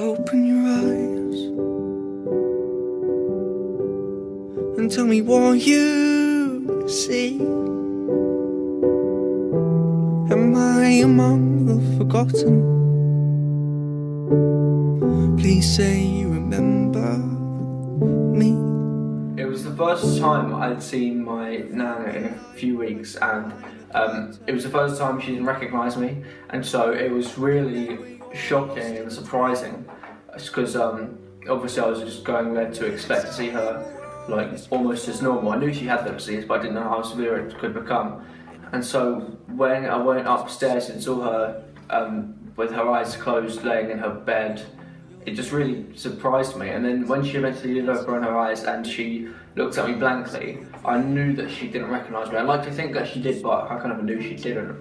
Open your eyes and tell me what you see. Am I among the forgotten? Please say you remember me. It was the first time I'd seen my nana in a few weeks, and um, it was the first time she didn't recognise me, and so it was really shocking and surprising, because um, obviously I was just going there to expect to see her like almost as normal. I knew she had the disease, but I didn't know how severe it could become. And so when I went upstairs and saw her um, with her eyes closed, laying in her bed, it just really surprised me. And then when she eventually did open her eyes and she looked at me blankly, I knew that she didn't recognise me. I'd like to think that she did, but I kind of knew she didn't.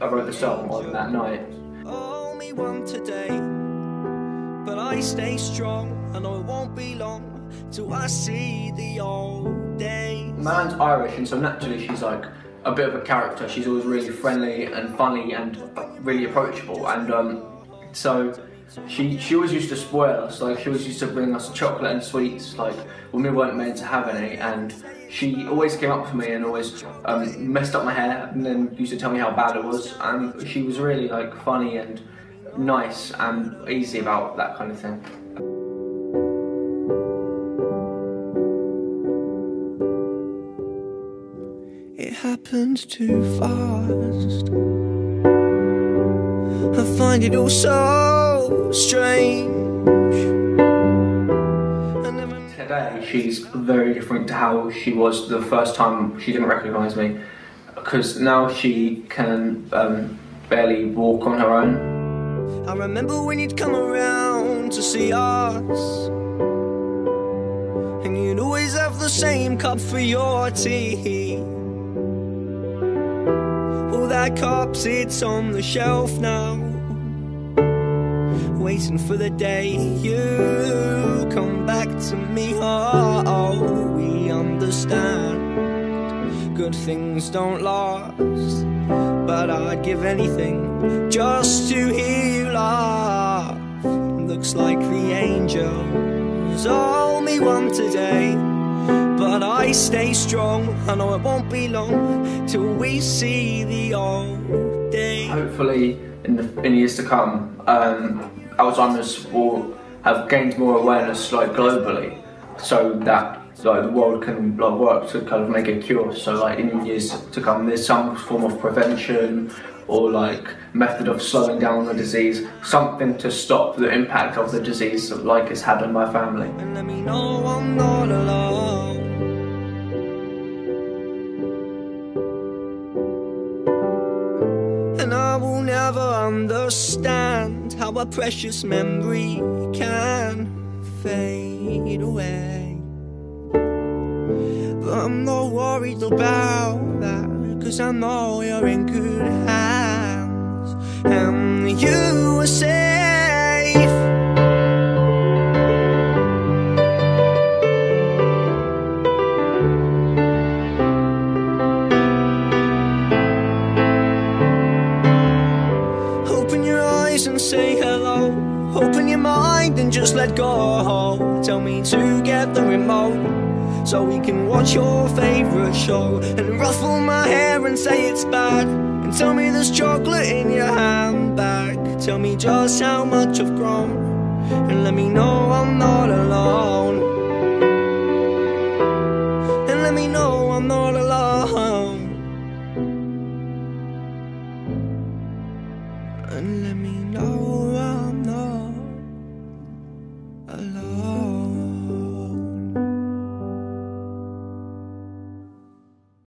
I wrote the song on that night. Only one today, but I stay strong. and I won't be long till I see the old days. Man's Irish, and so naturally she's like a bit of a character. She's always really friendly and funny and really approachable. And um, so she she always used to spoil us. Like she always used to bring us chocolate and sweets, like when we weren't meant to have any. And she always came up to me and always um, messed up my hair, and then used to tell me how bad it was. And she was really like funny and nice and easy about that kind of thing. It happened too fast. I find it all so strange. Today, she's very different to how she was the first time she didn't recognise me, because now she can um, barely walk on her own. I remember when you'd come around to see us. And you'd always have the same cup for your tea. Well, that cup sits on the shelf now. Waiting for the day you come back to me. Oh, we understand. Good things don't last. But I'd give anything just to hear you laugh. Looks like the angels me one today. But I stay strong. I know it won't be long till we see the old day. Hopefully, in the in years to come, um, Alzheimer's will have gained more awareness like globally, so that like the world can like, work to kind of make a cure. So like in years to come, there's some form of prevention or like method of slowing down the disease, something to stop the impact of the disease like it's had on my family. And I will never understand how a precious memory can fade away. I'm not worried about that, cause I know you're in good hands. And you are safe. Open your eyes and say hello. Open your mind and just let go. Tell me to get the remote so we can watch your favorite show. And ruffle my hair and say it's bad. And tell me there's chocolate in your handbag. Tell me just how much I've grown. And let me know I'm not alone. And let me know I'm not alone.